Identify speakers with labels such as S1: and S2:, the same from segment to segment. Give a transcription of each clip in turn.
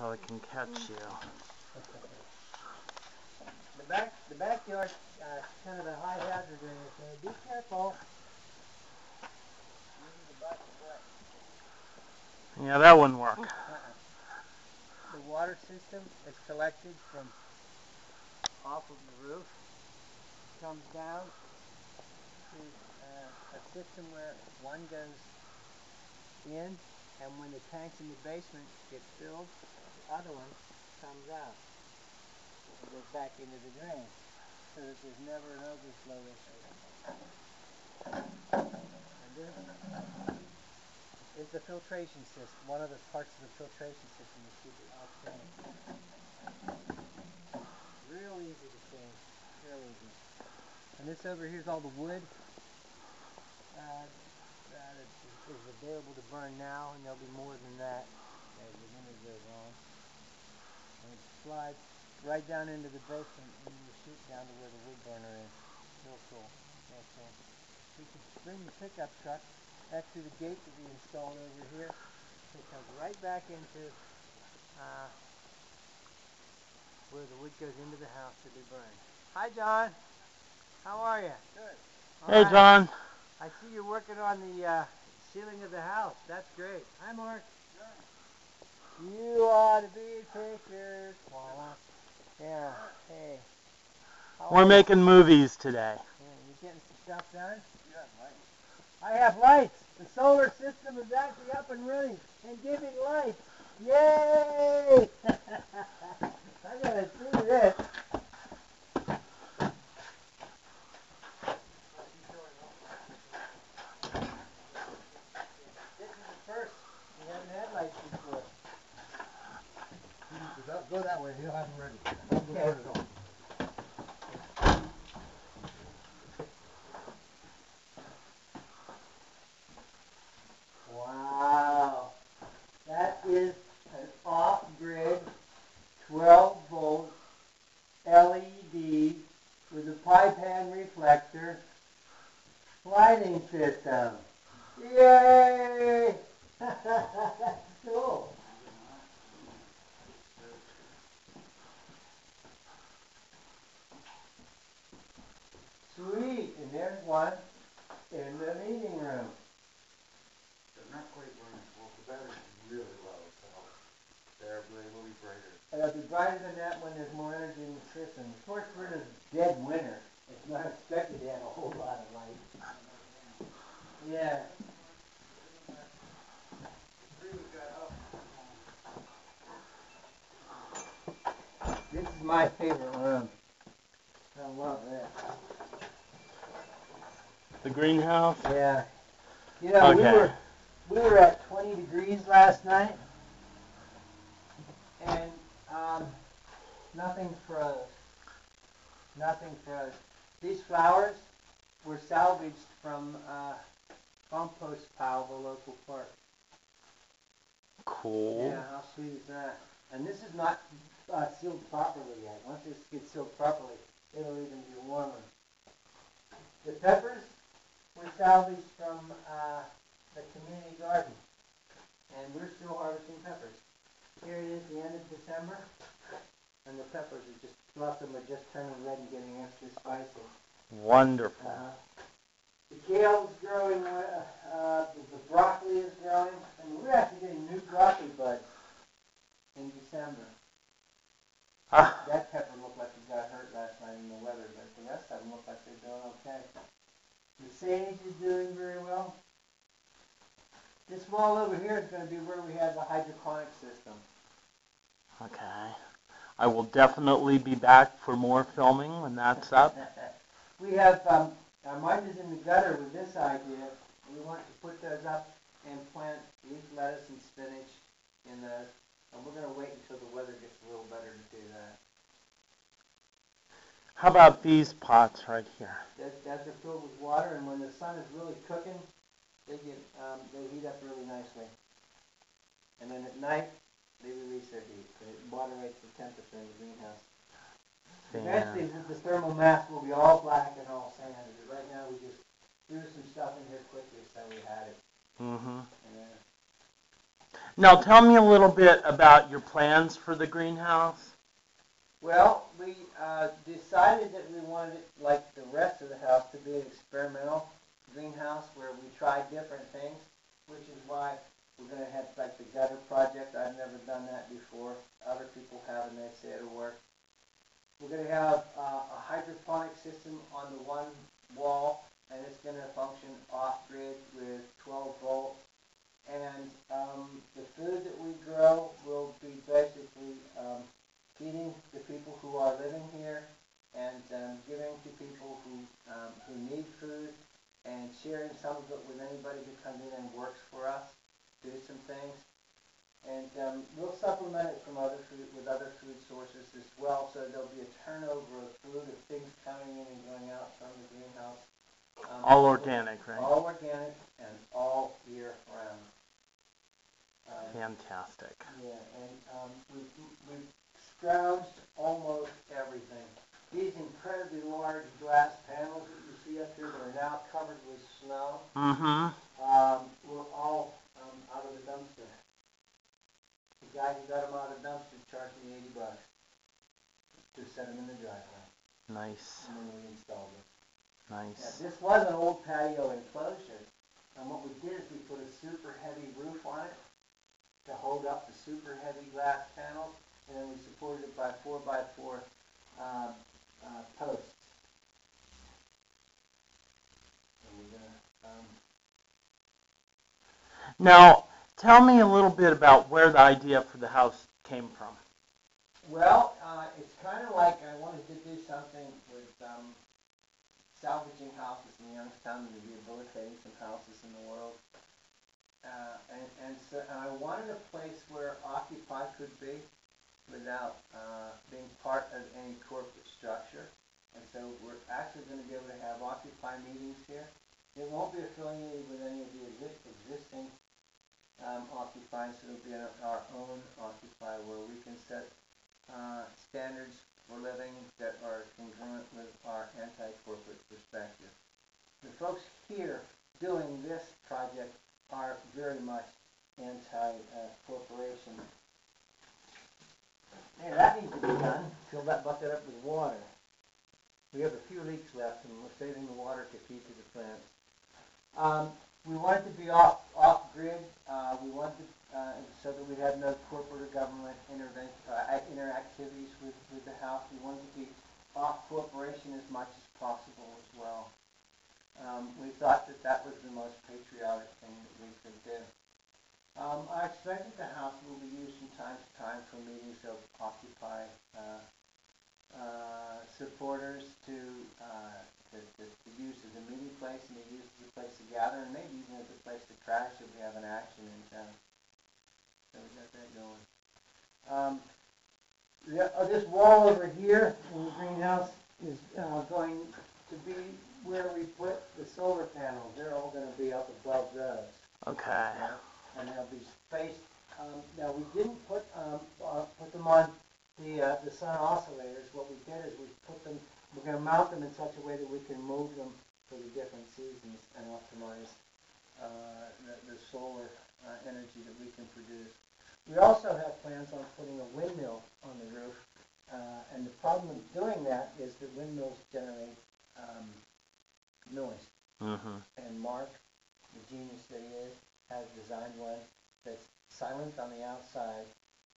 S1: so it can catch you.
S2: The back, the backyard, uh, kind of a high hazard area, so be careful.
S1: Yeah, that wouldn't work.
S2: The water system is collected from off of the roof, comes down to uh, a system where one goes in, and when the tanks in the basement get filled, other one comes out and goes back into the drain, so that there's never an overflow issue. And this is the filtration system, one of the parts of the filtration system to keep it off drain. Real easy to change, real easy. And this over here is all the wood uh, that is, is available to burn now, and there'll be more than that as the winter goes on. And it slides right down into the basement and you shoot down to where the wood burner is. Real cool, real cool. We can bring the pickup truck back through the gate that we installed over here. It comes right back into uh, where the wood goes into the house to be burned. Hi, John. How are you? Good.
S1: Hey, John.
S2: I see you're working on the uh, ceiling of the house. That's great. Hi, Mark. You ought to be pictures. Wah-wah. Yeah. Hey.
S1: We're making movies today.
S2: Yeah, you getting some stuff done? I have lights. The solar system is actually up and running and giving light. Yay! I gotta see. This is the first. We haven't had lights before.
S3: Go that way, he'll have them ready. I'll go
S2: Okay.
S3: turn it on.
S2: Wow. That is an off-grid 12 volt LED with a pipe hand reflector lighting system. Um, Yay! Cool. Sweet, and there's one in the meeting room.
S3: They're not quite burning, well, the battery's really low, so they're, they will be brighter.
S2: And it'll be brighter than that when there's more energy in the system. Of course, we're in a dead winter. It's not expected to have a whole lot of light. Yeah. This is my favorite room. I love that.
S1: The greenhouse.
S2: Yeah. You know, we were we were at 20 degrees last night, and um, nothing froze. Nothing froze. These flowers were salvaged from a compost pile of a local park.
S1: Cool.
S2: Yeah, how sweet is that? And this is not uh, sealed properly yet. Once this gets sealed properly, it'll even be warmer. The peppers were salvaged from uh, the community garden, and we're still harvesting peppers. Here it is, the end of December, and the peppers are just, lots of them are just turning red and getting extra spicy.
S1: Wonderful.
S2: Uh, the is growing, uh, uh, the, the broccoli is growing, and we're actually getting new broccoli buds in December.
S1: Ah,
S2: That pepper looked like it got hurt last night in the weather, but the rest of them look like they're doing okay. The sage is doing very well. This wall over here is going to be where we have the hydroponic system.
S1: okay. I will definitely be back for more filming when that's up.
S2: we have um, our margins in the gutter with this idea. We want to put those up and plant leaf lettuce and spinach in those. And we're going to wait until the weather gets a little better to do that.
S1: How about these pots right here?
S2: That, those are filled with water, and when the sun is really cooking, they get um, they heat up really nicely. And then at night, they release their heat. It moderates the temperature in the greenhouse. Eventually, the, the thermal mass will be all black and all sand. But right now, we just threw some stuff in here quickly, so we had it.
S1: Mm-hmm.
S2: Yeah.
S1: Now tell me a little bit about your plans for the greenhouse.
S2: Well, we uh, decided that we wanted it, like the rest of the house, to be an experimental greenhouse where we try different things, which is why we're going to have like the gutter project. I've never done that before. Other people have, and they say it'll work. We're going to have uh, a hydroponic system on the one wall, and it's going to function off-grid with 12 volt. And um, the food that we grow will be basically um, feeding the people who are living here and um, giving to people who um, who need food and sharing some of it with anybody who comes in and works for us, do some things. And um, we'll supplement it from other food with other food sources as well, so there'll be a turnover of food of things coming in and going out from the greenhouse. Um,
S1: All organic, right?
S2: All organic and all year round. Um,
S1: Fantastic.
S2: yeah, and um, we've, we've scrounged almost everything. These incredibly large glass panels that you see up here that are now covered with snow
S1: Mm-hmm.
S2: um, were all um, out of the dumpster. The guy who got them out of the dumpster charged me 80 bucks to set them in the driveway,
S1: Nice.
S2: and then we installed. Yeah,
S1: Nice.
S2: this was an old patio enclosure, and what we did is we put a super heavy roof on it to hold up the super heavy glass panels, and then we supported it by four by four um, uh, posts. And we're gonna, um,
S1: Now, tell me a little bit about where the idea for the house came from.
S2: well, uh, it's kind of like I wanted to do something um, salvaging houses in Youngstown and rehabilitating some houses in the world. Uh, and, and so and I wanted a place where Occupy could be without uh, being part of any corporate structure. And so we're actually going to be able to have Occupy meetings here. It won't be affiliated with any of the exi- existing um, Occupies. It'll be our own Occupy where we can set uh, standards for living that are congruent with our anti-corporate perspective. The folks here doing this project are very much anti-corporation. Hey, that needs to be done. Fill that bucket up with water. We have a few leaks left, and we're saving the water to feed to the plants. Um, we wanted to be off off grid. Uh, we wanted it uh, so that we have no corporate or government intervention uh, interactivities with, with the house. We wanted to be off corporation as much as possible as well. Um, we thought that that was the most patriotic thing that we could do. Um, I expect that the house will be used from time to time for meetings of Occupy uh, uh, supporters to, uh, to, use as a meeting place and to use as a place to gather and maybe even as a place to crash if we have an action in town. So we got that going. Um, the, uh, this wall over here in the greenhouse is uh, going to be where we put the solar panels. They're all going to be up above those.
S1: Okay.
S2: And they'll be spaced, um, now, we didn't put, um, uh, put them on the, uh, the sun oscillators. What we did is we put them, we're gonna mount them in such a way that we can move them for the different seasons and optimize, uh, the, the solar, uh, energy that we can produce. We also have plans on putting a windmill on the roof, uh, and the problem with doing that is that windmills generate, um, noise.
S1: Mm-hmm.
S2: And Mark, the genius that he has designed one that's silent on the outside,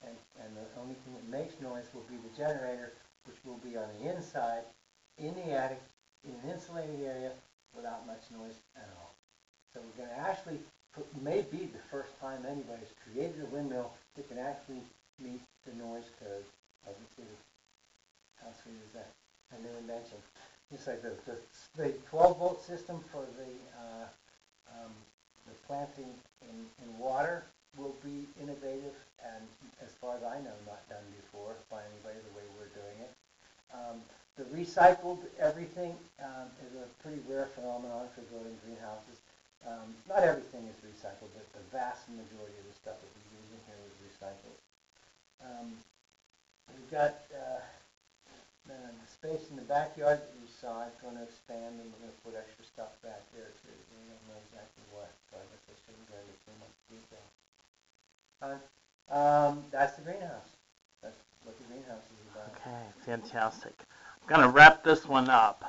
S2: and, and the only thing that makes noise will be the generator, which will be on the inside, in the attic, in an insulated area, without much noise at all. So we're gonna actually, put may be the first time anybody's created a windmill that can actually meet the noise code of the city. How sweet is that? A new invention. It's like the, the, the twelve volt system for the, uh, um, the planting in, in water will be innovative and as far as I know, not done before by anybody the way we're doing it. Um, the recycled everything, um, is a pretty rare phenomenon for building greenhouses. Um, not everything is recycled, but the vast majority of the stuff that we're using here is recycled. Um, we've got, uh, the space in the backyard that you going to expand, and we're going to put extra stuff back there too. We don't know exactly what, so I guess I shouldn't go into too much detail. Um, that's the greenhouse. That's what the greenhouse is about.
S1: Okay, fantastic. I'm gonna wrap this one up.